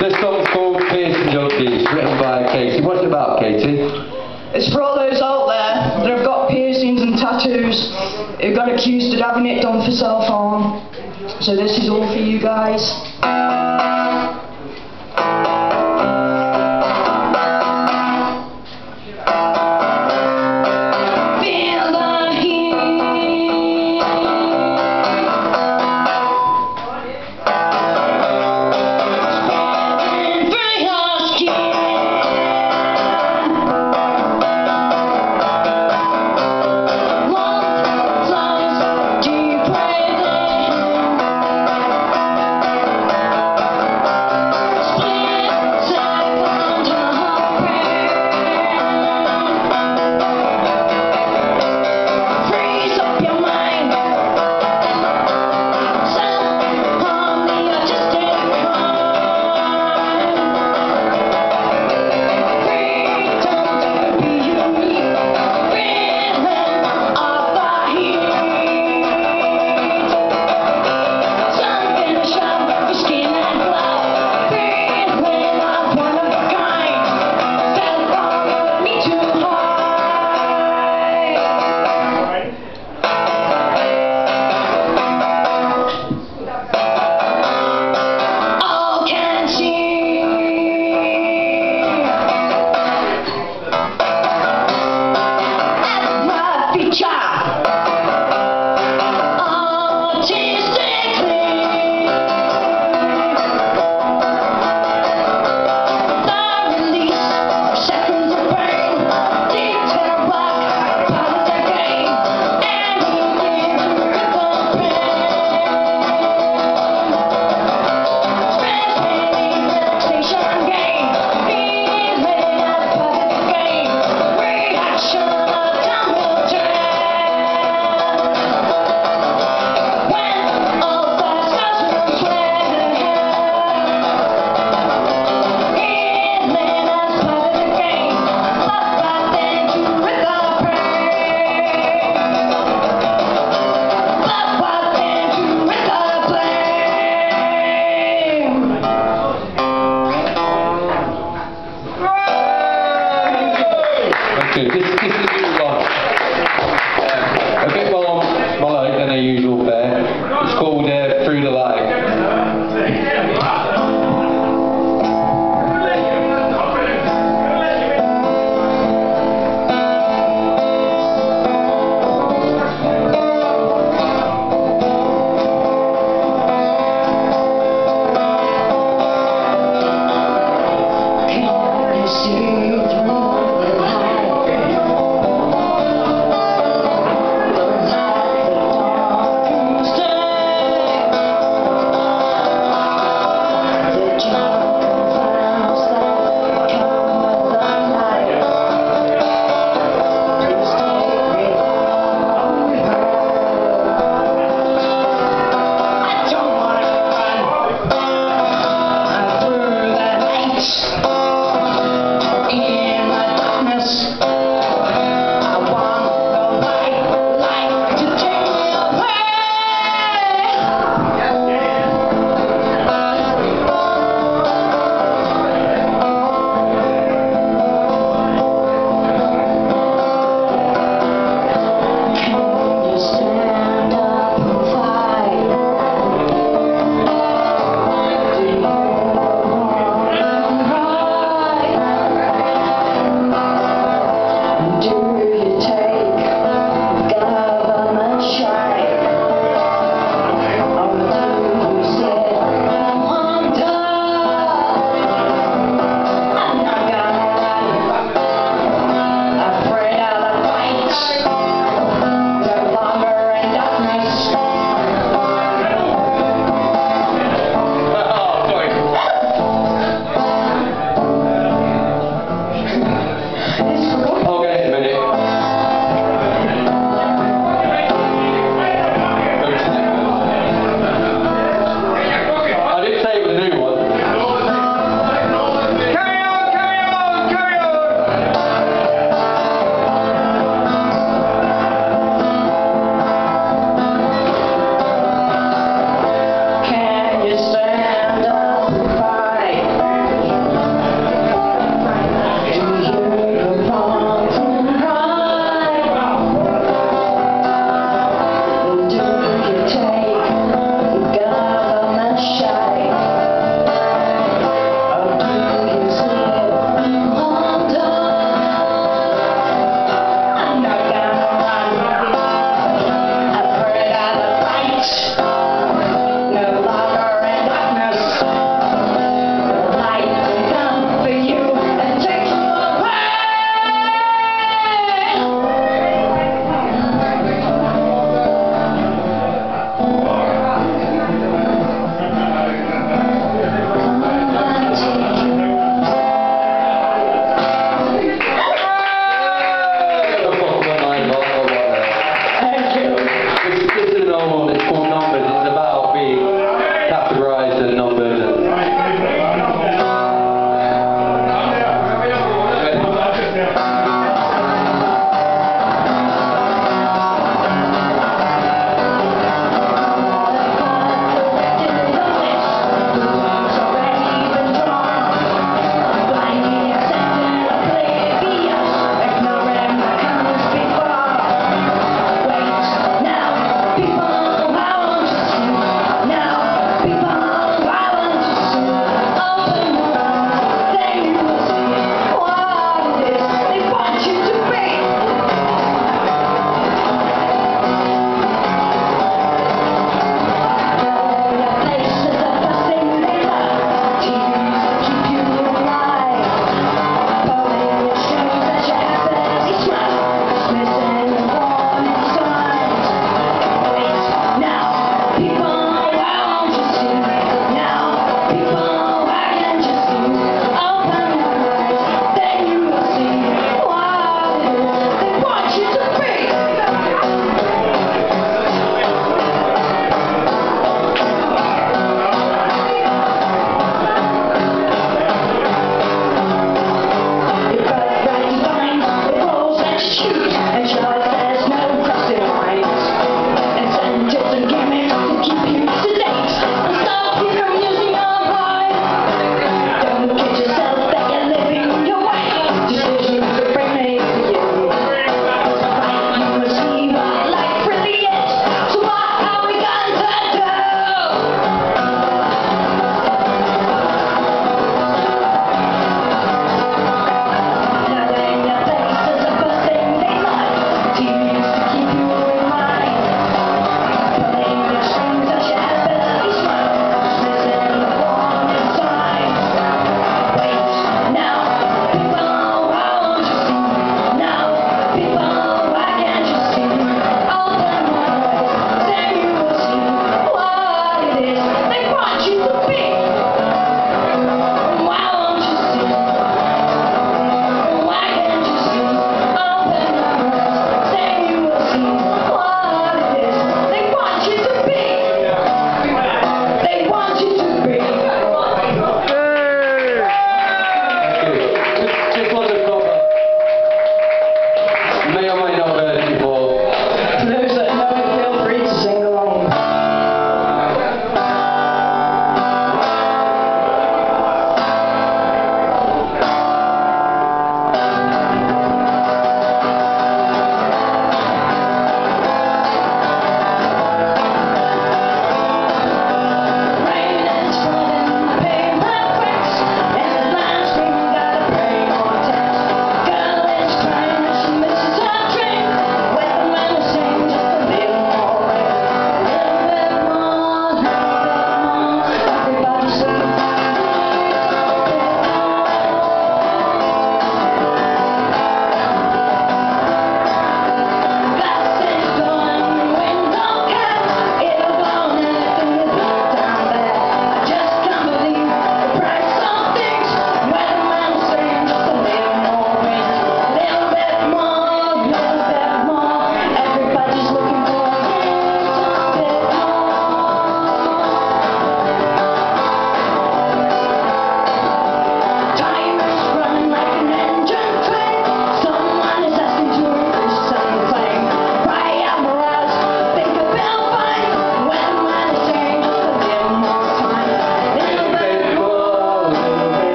This song's called Piercing Junkies, written by Katie. What's it about, Katie? It's for all those out there that have got piercings and tattoos, who got accused of having it done for self-harm. So this is all for you guys.